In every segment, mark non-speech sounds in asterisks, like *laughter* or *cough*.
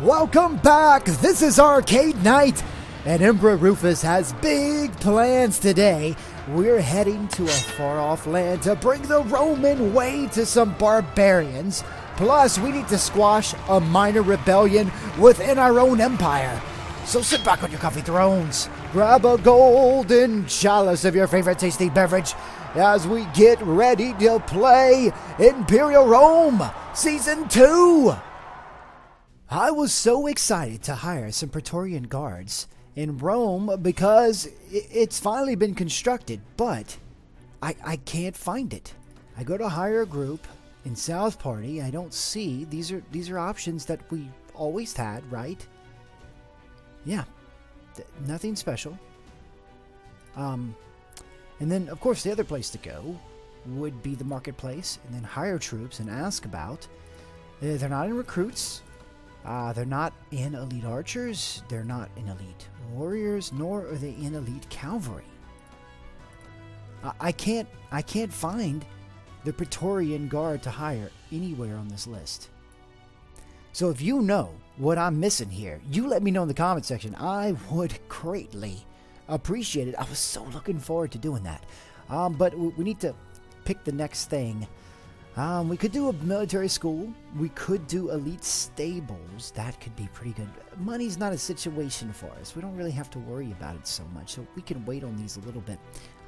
Welcome back! This is Arcade Knight, and Emperor Rufus has big plans today. We're heading to a far off land to bring the Roman way to some barbarians. Plus, we need to squash a minor rebellion within our own empire. So sit back on your comfy thrones, grab a golden chalice of your favorite tasty beverage as we get ready to play Imperial Rome Season 2. I was so excited to hire some Praetorian guards in Rome because it's finally been constructed, but I, I can't find it. I go to hire a group in South Party. I don't see these are these are options that we always had, right? Yeah, nothing special. Um, and then of course the other place to go would be the marketplace, and then hire troops and ask about. They're not in recruits. Uh, they're not in elite archers, they're not in elite warriors, nor are they in elite cavalry. I, can't I can't find the Praetorian Guard to hire anywhere on this list. So if you know what I'm missing here, you let me know in the comment section. I would greatly appreciate it. I was so looking forward to doing that. Um, but we need to pick the next thing um, we could do a military school. We could do elite stables. That could be pretty good. Money's not a situation for us. We don't really have to worry about it so much. So we can wait on these a little bit.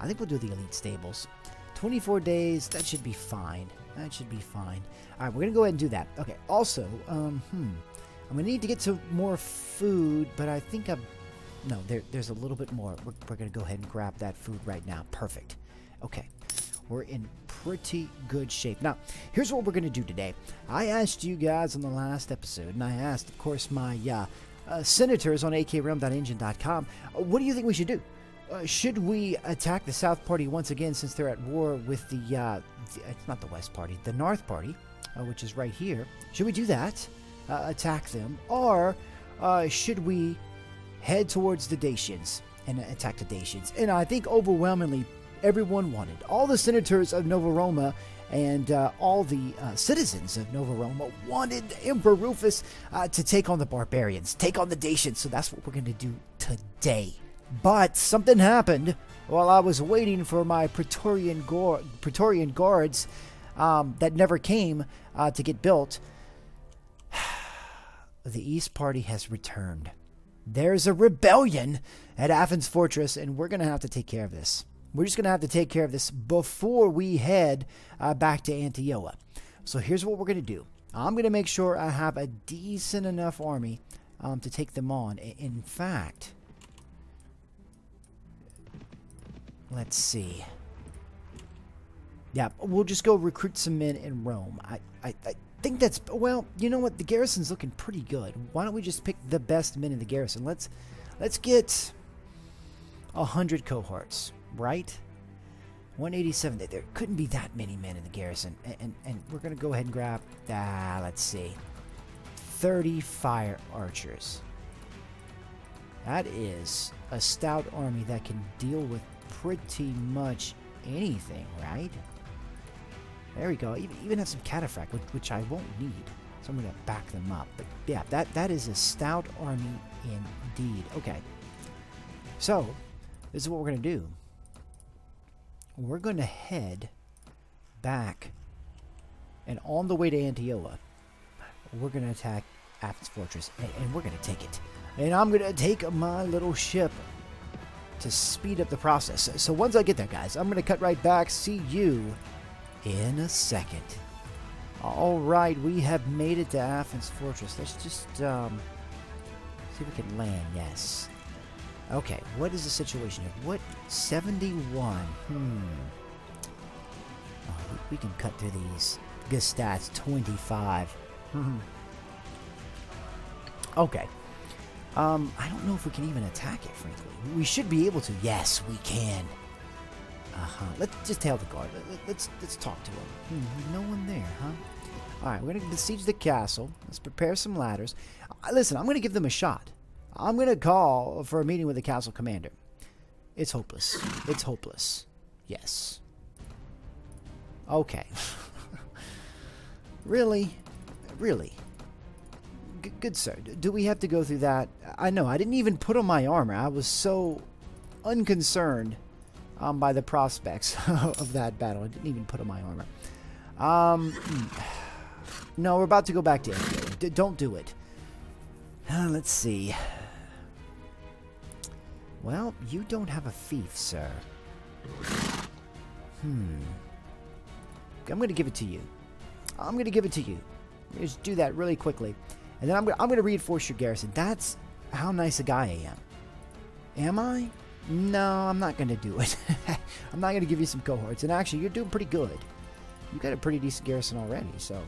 I think we'll do the elite stables. 24 days, that should be fine. That should be fine. All right, we're going to go ahead and do that. Okay, also, um, hmm. I'm going to need to get some more food, but I think I'm... No, there, there's a little bit more. We're, we're going to go ahead and grab that food right now. Perfect. Okay, we're in pretty good shape. Now, here's what we're going to do today. I asked you guys on the last episode, and I asked, of course, my uh, uh, senators on akrealm.enjin.com, uh, what do you think we should do? Uh, should we attack the South Party once again since they're at war with the, uh, the it's not the West Party, the North Party, uh, which is right here? Should we do that? attack them? Or should we head towards the Dacians and attack the Dacians? And I think overwhelmingly everyone wanted. All the senators of Nova Roma and uh, all the uh, citizens of Nova Roma wanted Emperor Rufus uh, to take on the barbarians, take on the Dacians. So that's what we're going to do today. But something happened while I was waiting for my Praetorian, Praetorian guards um, that never came uh, to get built. *sighs* the East Party has returned. There's a rebellion at Athens Fortress, and we're going to have to take care of this. We're just going to have to take care of this before we head uh, back to Antioch. So here's what we're going to do. I'm going to make sure I have a decent enough army um, to take them on. In fact, let's see. Yeah, we'll just go recruit some men in Rome. I, I, I think that's, well, you know what? The garrison's looking pretty good. Why don't we just pick the best men in the garrison? Let's, let's get a hundred cohorts right? 187. There couldn't be that many men in the garrison. And, and, and we're going to go ahead and grab, ah, let's see, 30 fire archers. That is a stout army that can deal with pretty much anything, right? There we go. Even, even have some cataphract, which, which I won't need. So I'm going to back them up. But yeah, that, that is a stout army indeed. Okay. So, this is what we're going to do we're going to head back and on the way to Antioch, we're going to attack Athens Fortress and, and we're going to take it. And I'm going to take my little ship to speed up the process. So once I get there, guys, I'm going to cut right back. See you in a second. All right, we have made it to Athens Fortress. Let's just um, see if we can land. Yes. Okay, what is the situation here? What? 71. Hmm. Oh, we, can cut through these. Good stats. 25. Hmm. Okay. Um, I don't know if we can even attack it, frankly. We should be able to. Yes, we can. Uh-huh. Let's just tail the guard. Let's, let's talk to him. Hmm, no one there, huh? Alright, we're going to besiege the castle. Let's prepare some ladders. Uh, listen, I'm going to give them a shot. I'm going to call for a meeting with the castle commander. It's hopeless. It's hopeless. Yes. Okay. *laughs* really? Really? G good sir, do we have to go through that? I know, I didn't even put on my armor. I was so unconcerned um, by the prospects *laughs* of that battle. I didn't even put on my armor. Um, hmm. *sighs* no, we're about to go back to India. don't do it. Uh, let's see. Well, you don't have a fief, sir. Hmm. I'm going to give it to you. I'm going to give it to you. Just do that really quickly. And then I'm going, to, reinforce your garrison. That's how nice a guy I am. Am I? No, I'm not going to do it. *laughs* I'm not going to give you some cohorts. And actually, you're doing pretty good. You've got a pretty decent garrison already, so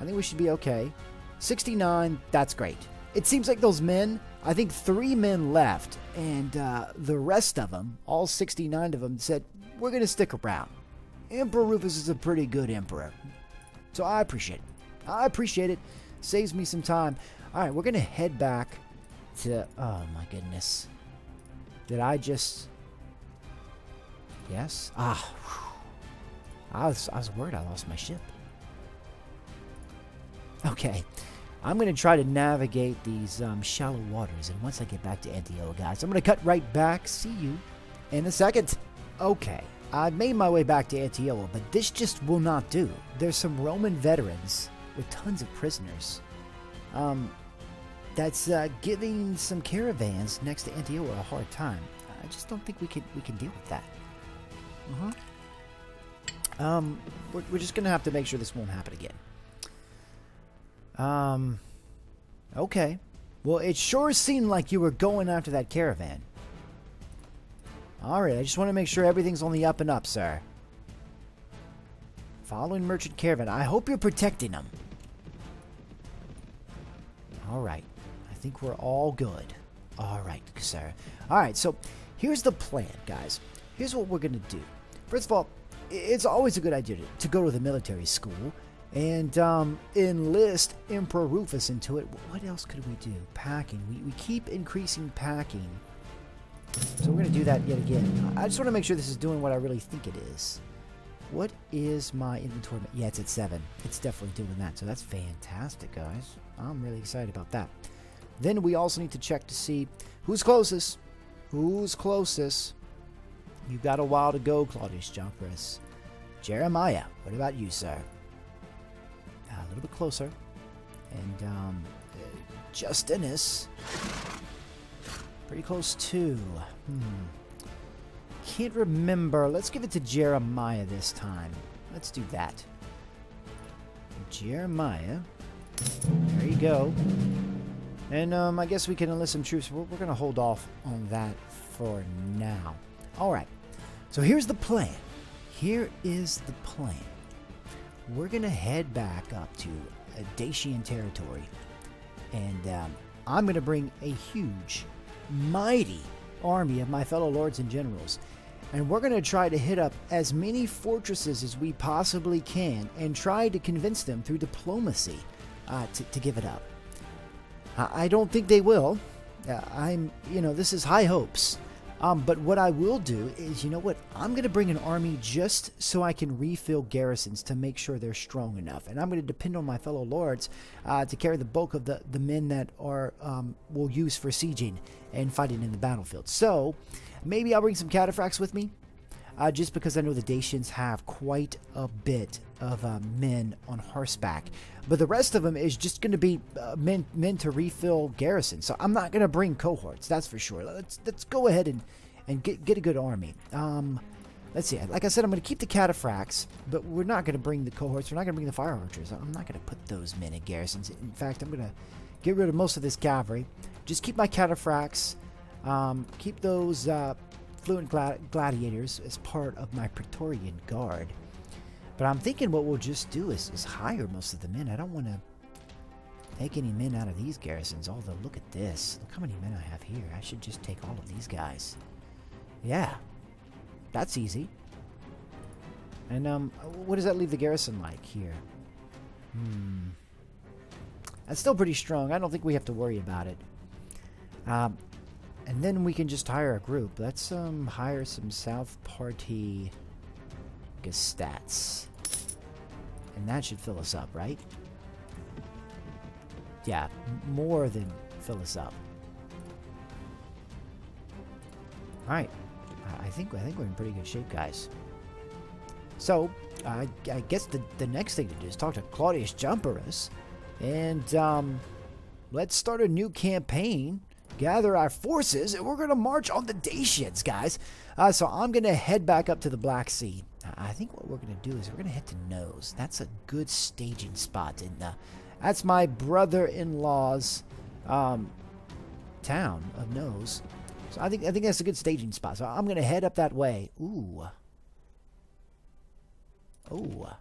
I think we should be okay. 69, that's great. It seems like those men, I think three men left, and uh, the rest of them, all 69 of them, said, we're going to stick around. Emperor Rufus is a pretty good emperor. So I appreciate it. I appreciate it. Saves me some time. All right, we're going to head back to... Oh, my goodness. Did I just... Yes? Ah. I was, I was worried I lost my ship. Okay. I'm going to try to navigate these um, shallow waters. And once I get back to Antioch, guys, I'm going to cut right back. See you in a second. Okay. I made my way back to Antioch, but this just will not do. There's some Roman veterans with tons of prisoners. Um, that's uh, giving some caravans next to Antioch a hard time. I just don't think we can we can deal with that. Uh-huh. Um, we're, we're just gonna have to make sure this won't happen again. Um, okay. Well, it sure seemed like you were going after that caravan. Alright, I just want to make sure everything's on the up and up, sir. Following merchant caravan. I hope you're protecting them. Alright. I think we're all good. Alright, sir. Alright, so here's the plan, guys. Here's what we're going to do. First of all, it's always a good idea to, to go to the military school and um, enlist Emperor Rufus into it. What else could we do? Packing. We, we keep increasing packing so we're going to do that yet again. I just want to make sure this is doing what I really think it is. What is my inventory? Yeah, it's at 7. It's definitely doing that. So that's fantastic, guys. I'm really excited about that. Then we also need to check to see who's closest. Who's closest? You've got a while to go, Claudius Joncris. Jeremiah, what about you, sir? A little bit closer. And, um, Justinus. Pretty close too. Hmm. Can't remember. Let's give it to Jeremiah this time. Let's do that. Jeremiah. There you go. And um, I guess we can enlist some troops. We're, we're going to hold off on that for now. All right. So here's the plan. Here is the plan. We're going to head back up to Dacian territory. And um, I'm going to bring a huge mighty army of my fellow lords and generals. And we're going to try to hit up as many fortresses as we possibly can and try to convince them through diplomacy uh, to, to, give it up. I don't think they will. Uh, I'm, you know, this is high hopes. Um, but what I will do is, you know what? I'm going to bring an army just so I can refill garrisons to make sure they're strong enough. And I'm going to depend on my fellow lords uh, to carry the bulk of the, the men that are um, will use for sieging and fighting in the battlefield. So maybe I'll bring some cataphracts with me. Uh, just because I know the Dacians have quite a bit of uh, men on horseback. But the rest of them is just going to be uh, men, men to refill garrison. So I'm not going to bring cohorts, that's for sure. Let's let's go ahead and, and get, get a good army. Um, let's see. Like I said, I'm going to keep the cataphracts, but we're not going to bring the cohorts. We're not going to bring the fire archers. I'm not going to put those men in garrisons. In fact, I'm going to get rid of most of this cavalry. Just keep my cataphracts. Um, keep those uh, fluent gladiators as part of my Praetorian Guard. But I'm thinking what we'll just do is, is hire most of the men. I don't want to take any men out of these garrisons. Although, look at this. Look how many men I have here. I should just take all of these guys. Yeah. That's easy. And, um, what does that leave the garrison like here? Hmm. That's still pretty strong. I don't think we have to worry about it. Um, and then we can just hire a group. Let's, um, hire some South Party stats. And that should fill us up, right? yeah, more than fill us up. All right, I think I think we're in pretty good shape, guys. So I, I guess the the next thing to do is talk to Claudius Jumperus, and um, let's start a new campaign. Gather our forces, and we're gonna march on the Dacians, guys. Uh, so I'm gonna head back up to the Black Sea. I think what we're gonna do is we're gonna head to Nose. That's a good staging spot, and uh, that's my brother-in-law's um, town of Nose. So I think I think that's a good staging spot. So I'm gonna head up that way. Ooh. Oh,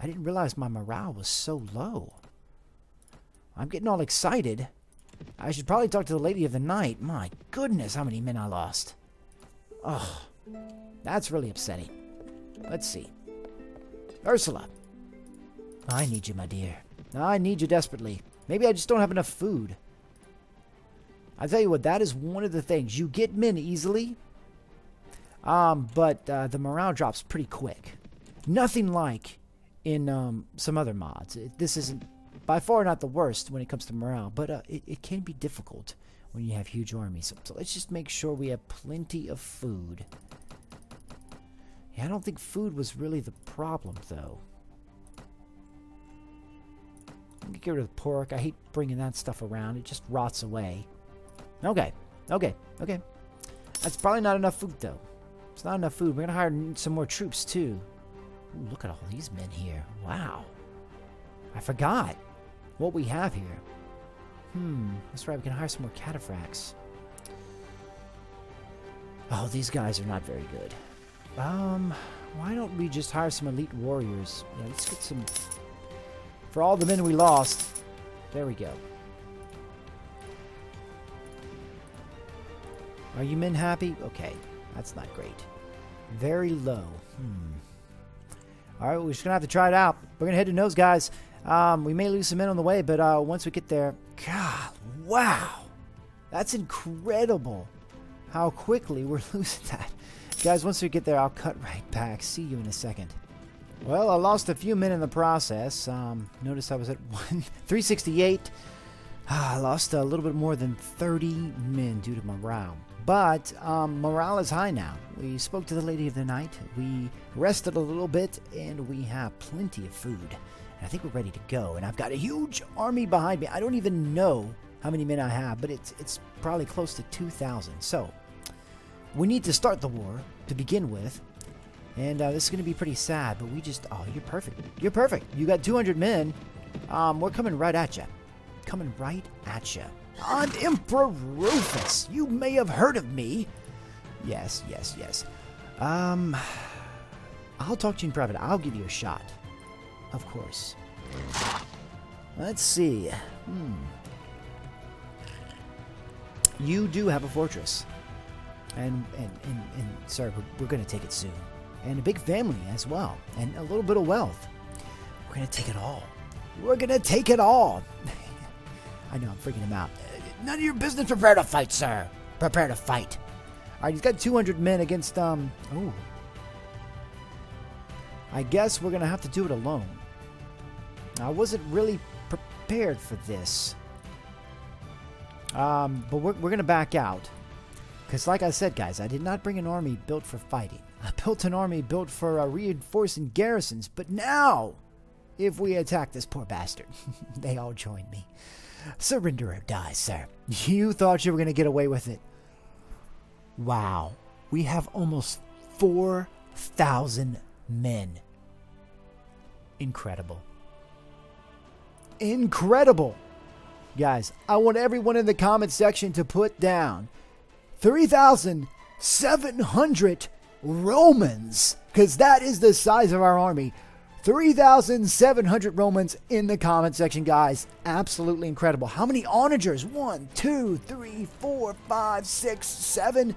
I didn't realize my morale was so low. I'm getting all excited. I should probably talk to the Lady of the Night. My goodness, how many men I lost. Oh, that's really upsetting. Let's see. Ursula. I need you, my dear. I need you desperately. Maybe I just don't have enough food. I tell you what, that is one of the things. You get men easily, um, but uh, the morale drops pretty quick. Nothing like in um, some other mods. This isn't by far not the worst when it comes to morale, but uh, it, it can be difficult when you have huge armies. So, let's just make sure we have plenty of food. Yeah, I don't think food was really the problem, though. Get rid of the pork. I hate bringing that stuff around. It just rots away. Okay. Okay. Okay. That's probably not enough food, though. It's not enough food. We're going to hire some more troops, too. Ooh, look at all these men here. Wow. I forgot what we have here. Hmm, that's right, we can hire some more cataphracts. Oh, these guys are not very good. Um, why don't we just hire some elite warriors? Yeah, let's get some... For all the men we lost. There we go. Are you men happy? Okay, that's not great. Very low. Hmm. All right, we're just gonna have to try it out. We're gonna head to nose, guys. Um, we may lose some men on the way, but uh, once we get there, God, wow, that's incredible. How quickly we're *laughs* losing that, guys. Once we get there, I'll cut right back. See you in a second. Well, I lost a few men in the process. Um, notice I was at *laughs* one 368. Ah, I lost a little bit more than 30 men due to morale. But um, morale is high now. We spoke to the Lady of the Night, we rested a little bit, and we have plenty of food. And I think we're ready to go. And I've got a huge army behind me. I don't even know how many men I have, but it's it's probably close to 2,000. So we need to start the war to begin with. And uh, this is going to be pretty sad, but we just... Oh, you're perfect. You're perfect. You got 200 men. Um, we're coming right at you. Coming right at you. I'm Emperor Rufus. You may have heard of me. Yes, yes, yes. Um, I'll talk to you in private. I'll give you a shot. Of course. Let's see. Hmm. You do have a fortress. And, and, and, and sorry, we're, we're going to take it soon. And a big family as well. And a little bit of wealth. We're going to take it all. We're going to take it all. *laughs* I know, I'm freaking him out. None of your business. Prepare to fight, sir. Prepare to fight. All right, he's got 200 men against, um, oh. I guess we're going to have to do it alone. I wasn't really prepared for this. Um, but we're, we're going to back out. Because like I said, guys, I did not bring an army built for fighting. I *laughs* built an army built for uh, reinforcing garrisons. But now, if we attack this poor bastard, *laughs* they all join me. Surrender or die, sir. *laughs* You thought you were going to get away with it. Wow. We have almost 4,000 men. Incredible. Incredible. Guys, I want everyone in the comment section to put down 3,700 Romans, because that is the size of our army. 3,700 Romans in the comment section, guys. Absolutely incredible. How many onagers? One, two, three, four, five, six, seven.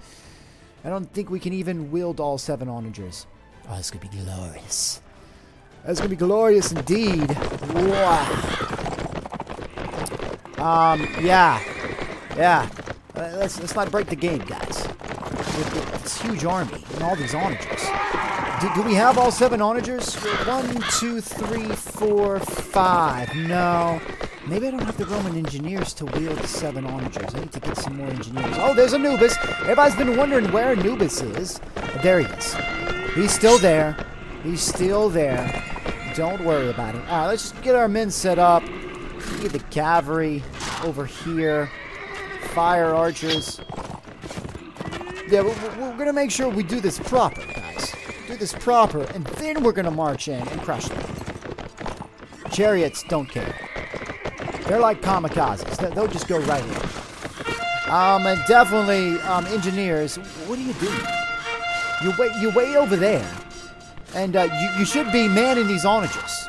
I don't think we can even wield all seven onagers. Oh, this could be glorious. That's going to be glorious indeed. Wow. Um, yeah. Yeah. Uh, let's, let's not break the game, guys. With this huge army and all these onagers. Do, do, we have all seven onagers? One, two, three, four, five. No. Maybe I don't have the Roman engineers to wield seven onagers. I need to get some more engineers. Oh, there's Anubis. Everybody's been wondering where Anubis is. There he is. He's still there. He's still there. Don't worry about it. All right, let's just get our men set up. Get the cavalry over here. Fire archers. Yeah, we're, we're to make sure we do this proper, guys. Do this proper, and then we're to march in and crush them. Chariots don't care. They're like kamikazes. They'll just go right in. Um, and definitely, um, engineers, what are you doing? You wait, you way over there, and uh, you, you should be manning these onagers.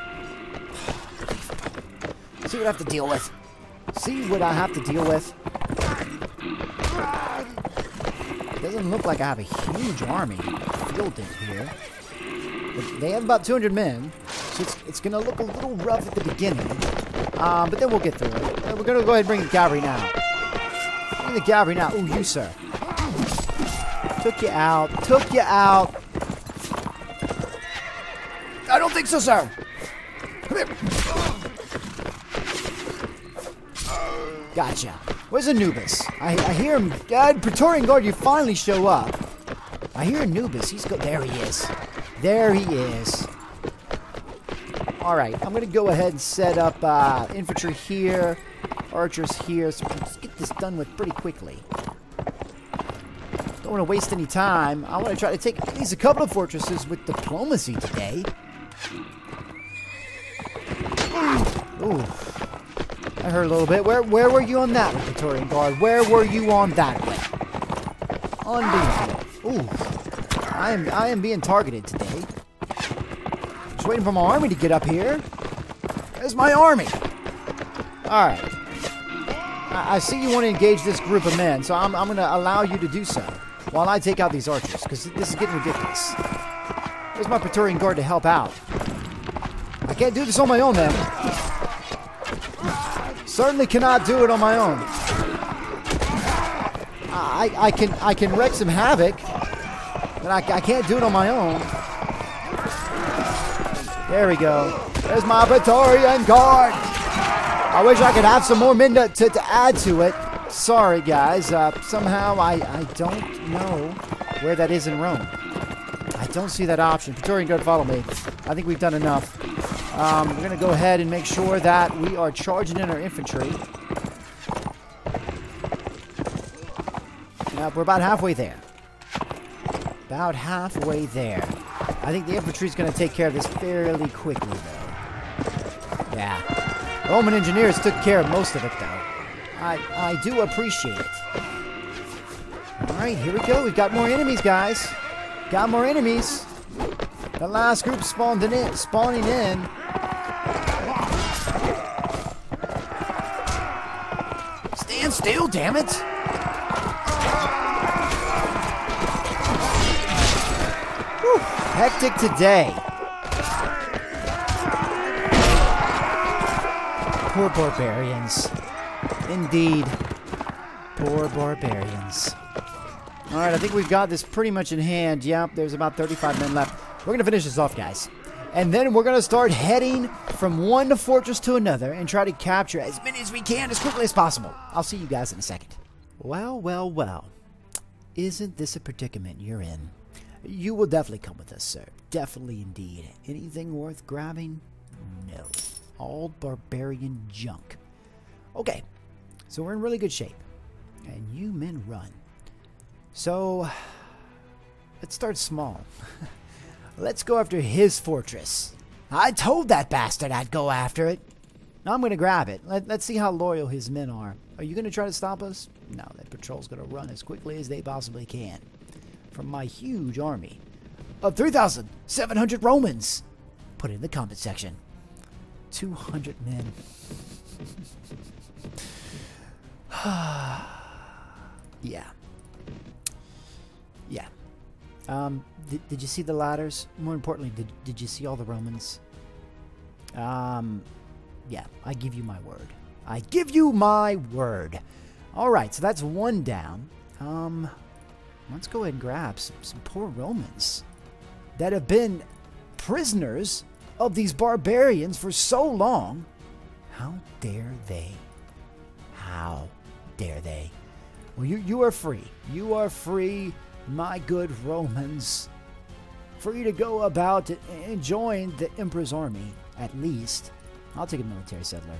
See what I have to deal with. See what I have to deal with. Doesn't look like I have a huge army fielded here. But they have about 200 men, so it's, it's going to look a little rough at the beginning. Um, but then we'll get through it. Uh, we're going to go ahead and bring the cavalry now. Bring the cavalry now. Ooh, you, sir. Took you out. Took you out. I don't think so, sir. Gotcha. Where's Anubis? I, I hear him. God, Praetorian Guard, you finally show up. I hear Anubis. He's go. There he is. There he is. All right, I'm to go ahead and set up uh, infantry here, archers here, so let's get this done with pretty quickly. Don't want to waste any time. I want to try to take at least a couple of fortresses with diplomacy today. Ooh. I heard a little bit. Where where were you on that Praetorian Guard? Where were you on that one? Unbelievable. Ooh. I am I am being targeted today. Just waiting for my army to get up here. There's my army. Alright. I, I see you want to engage this group of men, so I'm, I'm going to allow you to do so while I take out these archers, because this is getting ridiculous. There's my Praetorian Guard to help out. I can't do this on my own, then. Certainly cannot do it on my own. I, I can I can wreak some havoc, but I, I can't do it on my own. There we go. There's my Praetorian Guard. I wish I could have some more men to, to, to add to it. Sorry, guys. Uh, somehow I, I don't know where that is in Rome. I don't see that option. Praetorian Guard, follow me. I think we've done enough. Um, we're going to go ahead and make sure that we are charging in our infantry. Now, we're about halfway there. About halfway there. I think the infantry is going to take care of this fairly quickly, though. Yeah. Roman engineers took care of most of it, though. I, I do appreciate it. Alright, here we go. We've got more enemies, guys. Got more enemies. The last group spawned in, spawning in. Stand still, damn it! Whew, hectic today. Poor barbarians. Indeed. Poor barbarians. Alright, I think we've got this pretty much in hand. Yep, there's about 35 men left. We're going to finish this off, guys. And then we're going to start heading from one fortress to another and try to capture as many as we can as quickly as possible. I'll see you guys in a second. Well, well, well. Isn't this a predicament you're in? You will definitely come with us, sir. Definitely indeed. Anything worth grabbing? No. All barbarian junk. Okay, so we're in really good shape. And you men run. So, *sighs* let's start small. *laughs* let's go after his fortress. I told that bastard I'd go after it. Now I'm going to grab it. Let, us see how loyal his men are. Are you going to try to stop us? No, that patrol's going to run as quickly as they possibly can. From my huge army of 3,700 Romans. Put it in the comment section. 200 men. *sighs* yeah. Yeah. Um, did, did you see the ladders? More importantly, did, did you see all the Romans? Um, yeah, I give you my word. I give you my word. All right, so that's one down. Um, let's go ahead and grab some, some poor Romans that have been prisoners of these barbarians for so long. How dare they? How dare they? Well, you, you are free. You are free, my good Romans. Free to go about and join the Emperor's army, at least. I'll take a military settler.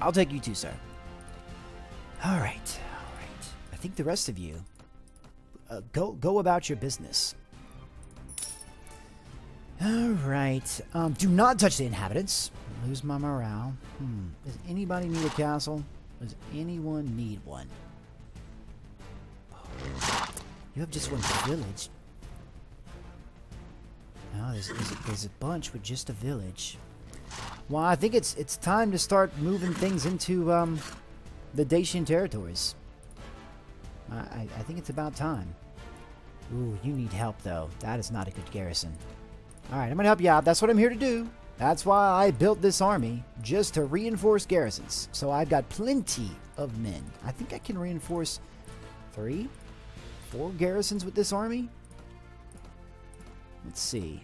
I'll take you too, sir. All right, all right. I think the rest of you uh, go go about your business. All right. Um, do not touch the inhabitants. Lose my morale. Hmm. Does anybody need a castle? Does anyone need one? You have just one village. There's, there's, a, there's a bunch with just a village. Well, I think it's it's time to start moving things into um, the Dacian territories. I, I, I think it's about time. Ooh, you need help though. That is not a good garrison. Alright, I'm gonna help you out. That's what I'm here to do. That's why I built this army, just to reinforce garrisons. So I've got plenty of men. I think I can reinforce three, four garrisons with this army. Let's see.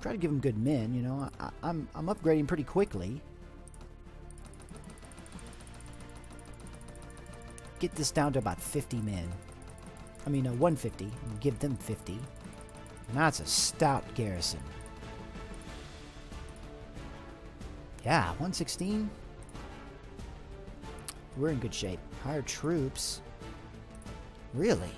Try to give them good men, you know. I, I'm, I'm upgrading pretty quickly. Get this down to about 50 men. I mean, uh, 150. Give them 50. And that's a stout garrison. Yeah, 116. We're in good shape. Hire troops. Really?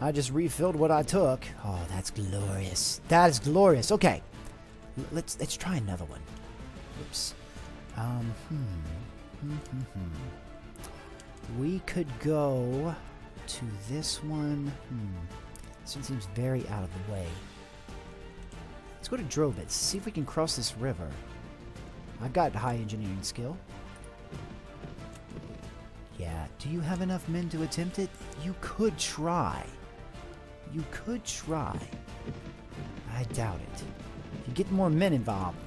I just refilled what I took. Oh, that's glorious. That is glorious. Okay. Let's let's try another one. Oops. Um, hmm. Hmm, hmm, hmm. We could go to this one. Hmm. This one seems very out of the way. Let's go to Drobeta. See if we can cross this river. I've got high engineering skill. Do you have enough men to attempt it? You could try. You could try. I doubt it. If you get more men involved,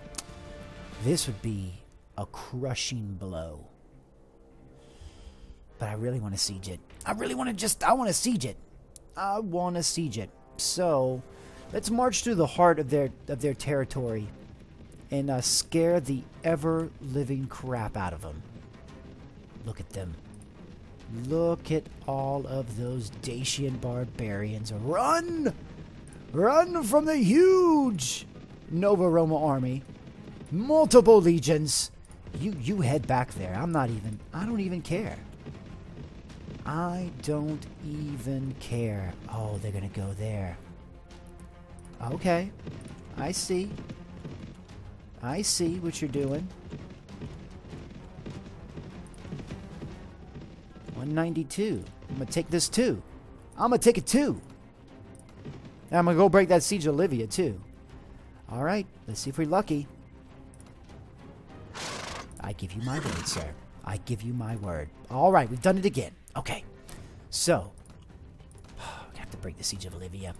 this would be a crushing blow. But I really want to siege it. I really want to just, I want to siege it. I want to siege it. So, let's march through the heart of their of their territory and uh, scare the ever living crap out of them. Look at them. Look at all of those Dacian barbarians. Run! Run from the huge Nova Roma army. Multiple legions. You you head back there. I'm not even I don't even care. I don't even care. Oh, they're gonna go there. Okay. I see. I see what you're doing. 192. I'm gonna take this too. I'm gonna take it too. And I'm gonna go break that siege of Livia too. Alright, let's see if we're lucky. I give you my word, sir. I give you my word. Alright, we've done it again. Okay. So, *sighs* we have to break the siege of Olbia.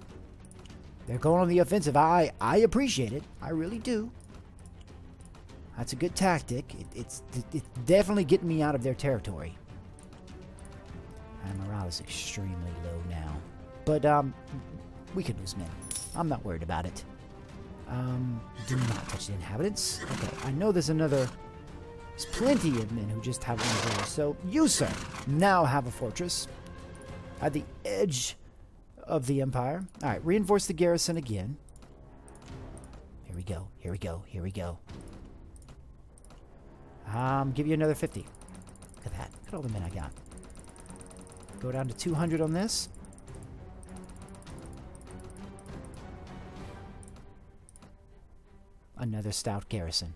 They're going on the offensive. I I appreciate it. I really do. That's a good tactic. It, it's it's definitely getting me out of their territory. Morale is extremely low now. But um, we could lose men. I'm not worried about it. Um, do not touch the inhabitants. Okay, I know there's another. There's plenty of men who just have one of. So you, sir, now have a fortress at the edge of the empire. All right, reinforce the garrison again. Here we go. Here we go. Here we go. Um, give you another 50. Look at that. Look at all the men I got. Go down to 200 on this. Another stout garrison.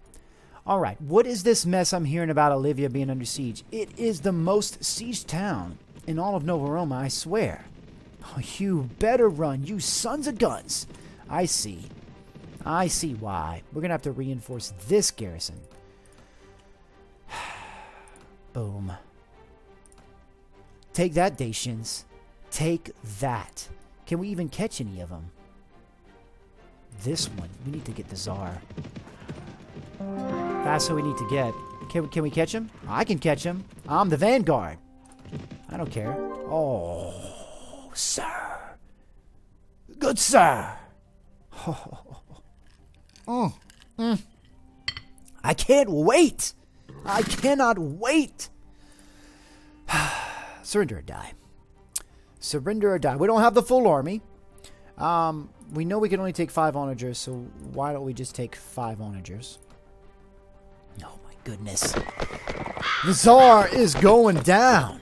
All right, what is this mess I'm hearing about Olbia being under siege? It is the most sieged town in all of Nova Roma, I swear. Oh, you better run, you sons of guns. I see. I see why. We're going to have to reinforce this garrison. *sighs* Boom. Take that, Dacians. Take that. Can we even catch any of them? This one. We need to get the Czar. That's who we need to get. Can, can we catch him? I can catch him. I'm the Vanguard. I don't care. Oh, sir. Good sir. *laughs* Mm. Mm. I can't wait. I cannot wait. *sighs* Surrender or die. Surrender or die. We don't have the full army. Um, we know we can only take five onagers, so why don't we just take five onagers? Oh my goodness. The Tsar is going down.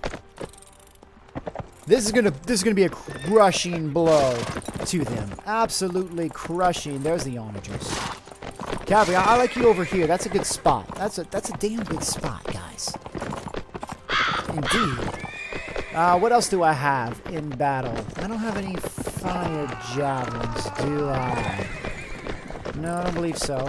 This is gonna this is gonna be a crushing blow to them. Absolutely crushing. There's the onagers. Cavalry, I, I like you over here. That's a good spot. That's a that's a damn good spot, guys. Indeed. Uh, what else do I have in battle? I don't have any fire javelins, do I? No, I don't believe so.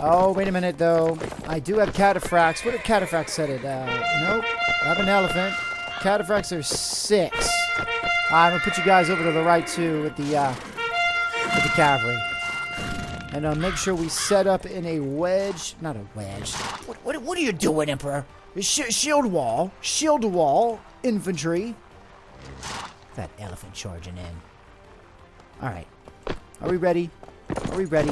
Oh, wait a minute, though. I do have cataphracts. What did cataphracts set it? Uh, nope. I have an elephant. Cataphracts are six. I'm gonna put you guys over to the right too with the uh, with the cavalry, and uh, make sure we set up in a wedge. Not a wedge. What, what, what are you doing, Emperor? Sh shield wall, shield wall, infantry. That elephant charging in. All right. Are we ready? Are we ready?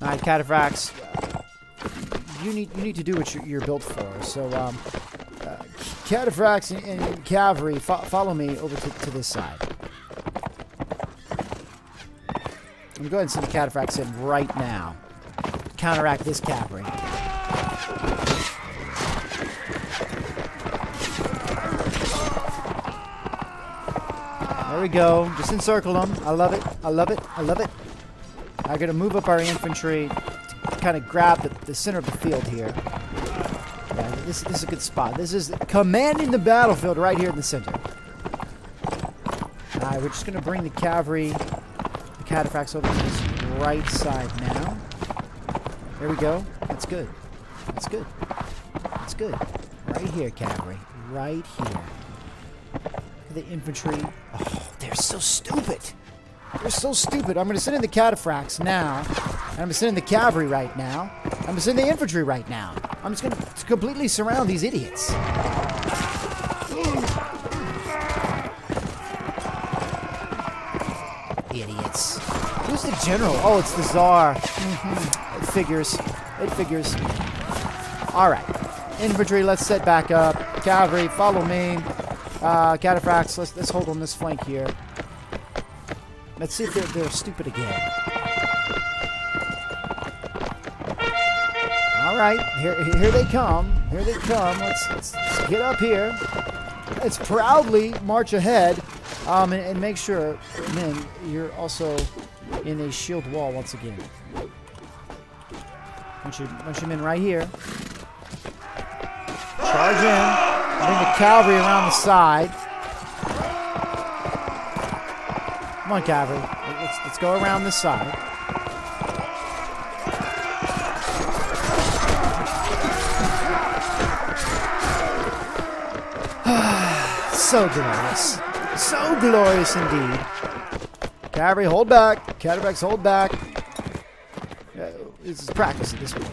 All right, cataphracts. You need you need to do what you're, you're built for. So, um, uh, cataphracts and, and cavalry, fo follow me over to, to this side. I'm going to send the cataphracts in right now. Counteract this cavalry. There we go. Just encircle them. I love it. I love it. I love it. Going to move up our infantry to kind of grab the, the center of the field here. Yeah, this, this is a good spot. This is commanding the battlefield right here in the center. Alright, we're just to bring the cavalry, the cataphracts over to this right side now. There we go. That's good. That's good. That's good. Right here, cavalry. Right here. The infantry. Oh, they're so stupid. They're so stupid. I'm going to send in the cataphracts now. I'm going to send in the cavalry right now. I'm going to send in the infantry right now. I'm just going to completely surround these idiots. Idiots. Who's the general? Oh, it's the czar. Mm-hmm. It figures. It figures. All right. Infantry, let's set back up. Cavalry, follow me. Uh, cataphracts, let's, let's hold on this flank here. Let's see if they're, they're stupid again. All right, here, here they come. Here they come. Let's, let's, let's get up here. Let's proudly march ahead um, and, and make sure, men, you're also in a shield wall once again. Bunch of, bunch of men right here. Charge in. Bring the cavalry around the side. Come on, cavalry. Let's, let's go around this side. *sighs* so glorious. So glorious indeed. Cavalry, hold back. Cataphracts, hold back. Uh, this is practice at this point.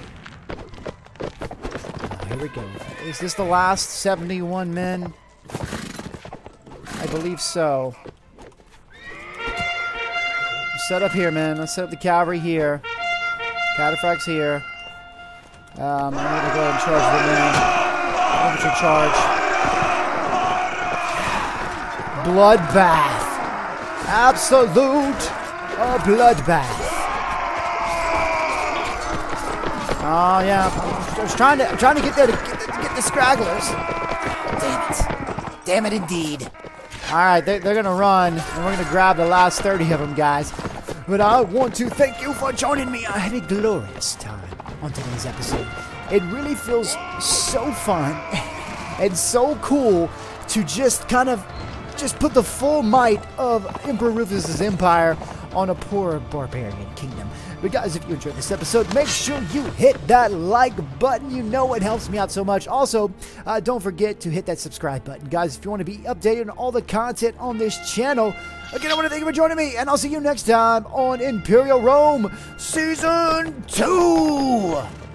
We go. Is this the last 71 men? I believe so. Set up here, man. Let's set up the cavalry here. Cataphracts here. Um, I'm to go ahead and charge the men. Infantry charge. Bloodbath. Absolute a bloodbath. Oh yeah, I was trying to, I'm trying to get there to get, to get the scragglers. Damn it! Damn it, indeed. All right, they're, they're gonna run, and we're gonna grab the last 30 of them, guys. But I want to thank you for joining me. I had a glorious time on today's episode. It really feels so fun *laughs* and so cool to just kind of just put the full might of Emperor Rufus's empire on a poor barbarian kingdom. But guys, if you enjoyed this episode, make sure you hit that like button. You know it helps me out so much. Also, uh, don't forget to hit that subscribe button. Guys, if you want to be updated on all the content on this channel, again, I want to thank you for joining me, and I'll see you next time on Imperial Rome Season 2!